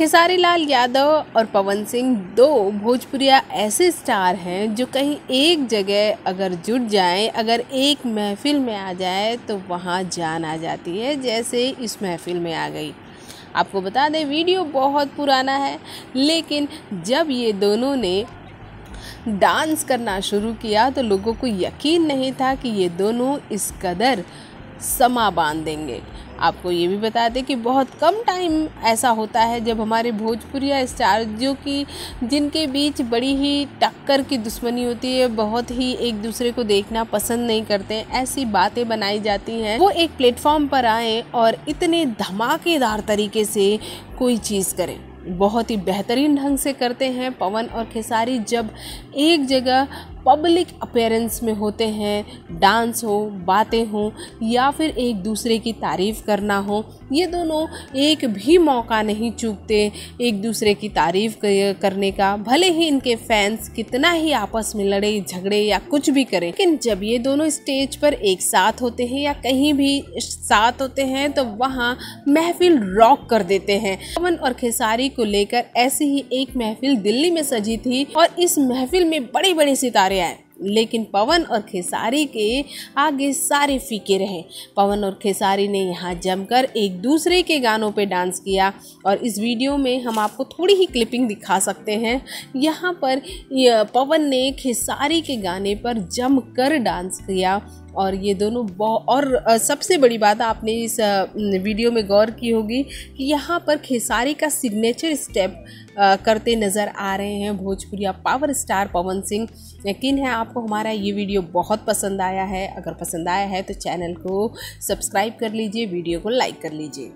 खेसारी लाल यादव और पवन सिंह दो भोजपुरिया ऐसे स्टार हैं जो कहीं एक जगह अगर जुट जाएँ, अगर एक महफिल में आ जाए तो वहाँ जान आ जाती है, जैसे इस महफिल में आ गई। आपको बता दें, वीडियो बहुत पुराना है, लेकिन जब ये दोनों ने डांस करना शुरू किया तो लोगों को यकीन नहीं था कि ये दोनों इस कदर समा बाँध देंगे आपको ये भी बता दें कि बहुत कम टाइम ऐसा होता है जब हमारे भोजपुरिया जो कि, जिनके बीच बड़ी ही टक्कर की दुश्मनी होती है, बहुत ही एक दूसरे को देखना पसंद नहीं करते ऐसी बातें बनाई जाती हैं। वो एक प्लेटफॉर्म पर आए और इतने धमाकेदार तरीके से कोई चीज़ करें। बहुत ही बेहतरीन ढंग से करते हैं। पवन और खेसारी जब एक जगह पब्लिक अपेयरेंस में होते हैं, डांस हो, बातें हो, या फिर एक दूसरे की तारीफ़ करना हो, ये दोनों एक भी मौका नहीं चूकते एक दूसरे की तारीफ़ करने का। भले ही इनके फैंस कितना ही आपस में लड़े, झगड़े या कुछ भी करें, लेकिन जब ये दोनों स्टेज पर एक साथ होते हैं या कहीं भी साथ होते हैं तो वहाँ महफिल रॉक कर देते हैं। पवन और खेसारी को लेकर ऐसी ही एक महफिल दिल्ली में सजी थी और इस महफिल में बड़े बड़े सितारे आए। लेकिन पवन और खेसारी के आगे सारे फीके रहे। पवन और खेसारी ने यहाँ जमकर एक दूसरे के गानों पे डांस किया और इस वीडियो में हम आपको थोड़ी ही क्लिपिंग दिखा सकते हैं। यहाँ पर पवन ने खेसारी के गाने पर जमकर डांस किया और ये दोनों और सबसे बड़ी बात आपने इस वीडियो में गौर की होगी कि यहाँ पर खेसारी का सिग्नेचर स्टेप करते नज़र आ रहे हैं भोजपुरिया पावर स्टार पवन सिंह। यकीन है आपको हमारा ये वीडियो बहुत पसंद आया है। अगर पसंद आया है तो चैनल को सब्सक्राइब कर लीजिए, वीडियो को लाइक कर लीजिए।